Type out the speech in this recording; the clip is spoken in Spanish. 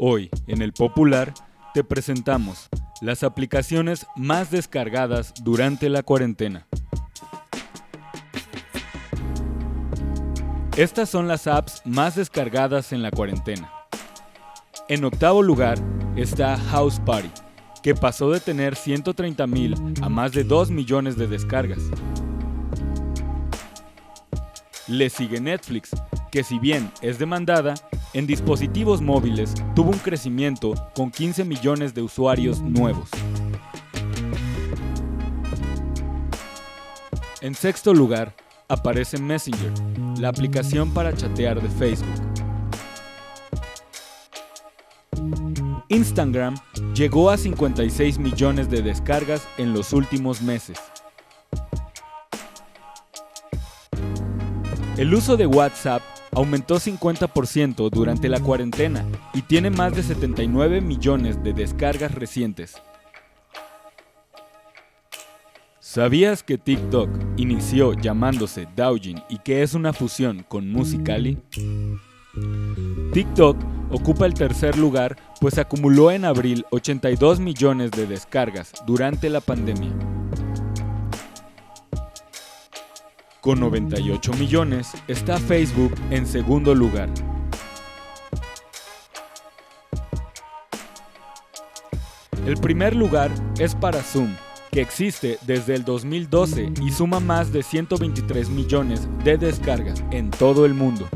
Hoy, en el Popular, te presentamos las aplicaciones más descargadas durante la cuarentena. Estas son las apps más descargadas en la cuarentena. En octavo lugar está House Party, que pasó de tener 130.000 a más de 2 millones de descargas. Le sigue Netflix, que si bien es demandada, en dispositivos móviles tuvo un crecimiento con 15 millones de usuarios nuevos. En sexto lugar aparece Messenger, la aplicación para chatear de Facebook. Instagram llegó a 56 millones de descargas en los últimos meses. El uso de WhatsApp aumentó 50% durante la cuarentena y tiene más de 79 millones de descargas recientes. ¿Sabías que TikTok inició llamándose Douyin y que es una fusión con Musical.ly? TikTok ocupa el tercer lugar pues acumuló en abril 82 millones de descargas durante la pandemia. Con 98 millones está Facebook en segundo lugar. El primer lugar es para Zoom, que existe desde el 2012 y suma más de 123 millones de descargas en todo el mundo.